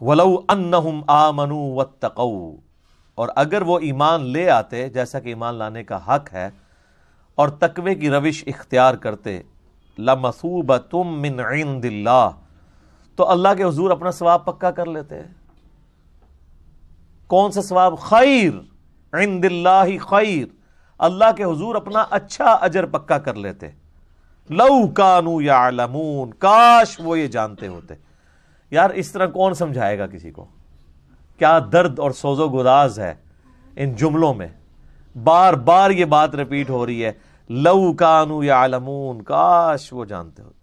वलऊ अन्नहुम आमनु वत्तकऊ। और अगर वो ईमान ले आते, जैसा कि ईमान लाने का हक है, और तकवे की रविश इख्तियार करते लमसूब तुम मिन इंदिल्ला तो अल्लाह के हजूर अपना सवाब पक्का कर लेते हैं। कौन सा सवाब? खैर इंदिल्ला खैर। अल्लाह के हजूर अपना अच्छा अजर पक्का कर लेते। लऊ कानू या आलमून काश वो ये जानते होते। यार इस तरह कौन समझाएगा किसी को? क्या दर्द और सोजो गुदाज है इन जुमलों में? बार बार ये बात रिपीट हो रही है। लऊ कानू या आलमून काश वो जानते होते।